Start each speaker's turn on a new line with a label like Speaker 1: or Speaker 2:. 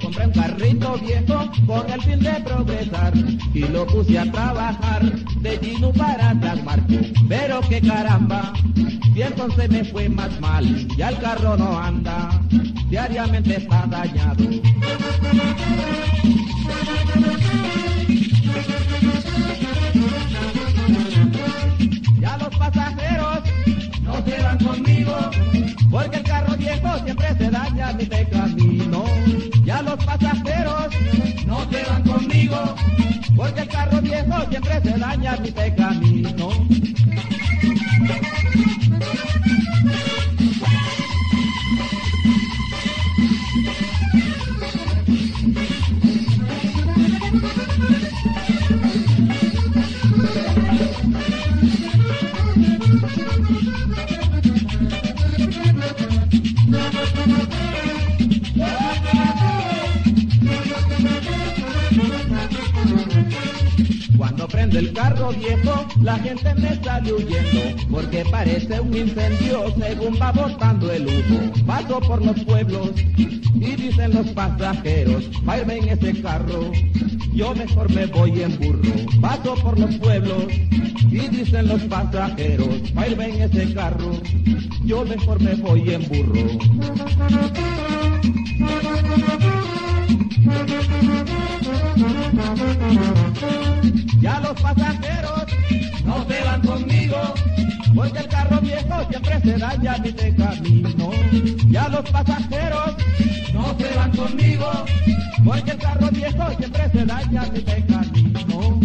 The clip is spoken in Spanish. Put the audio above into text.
Speaker 1: Compré un carrito viejo con el fin de progresar y lo puse a trabajar de Gino para San Marco. Pero que caramba, si entonces me fue más mal, ya el carro no anda, diariamente está dañado. Ya los pasajeros no se van conmigo, porque el carro viejo siempre se daña mi de porque el carro viejo siempre se daña mi camino. Prendo el carro viejo, la gente me sale huyendo, porque parece un incendio según va botando el humo. Paso por los pueblos y dicen los pasajeros, irme en ese carro, yo mejor me voy en burro. Paso por los pueblos y dicen los pasajeros, irme en ese carro, yo mejor me voy en burro. Los pasajeros no se van conmigo, porque el carro viejo siempre se daña mi de camino. Ya los pasajeros no se van conmigo, porque el carro viejo siempre se daña mi de camino.